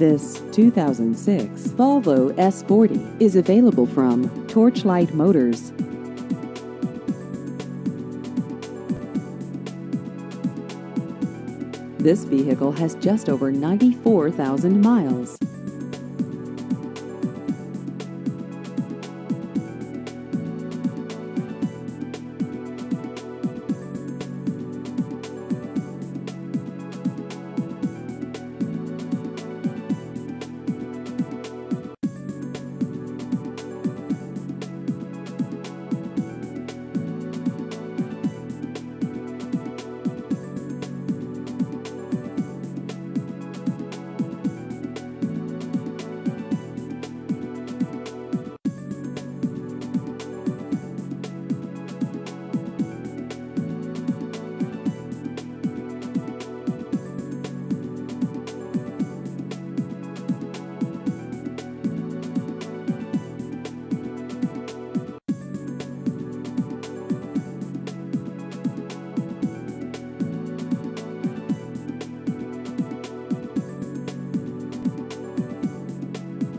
This 2006 Volvo S40 is available from Torchlight Motors. This vehicle has just over 94,000 miles.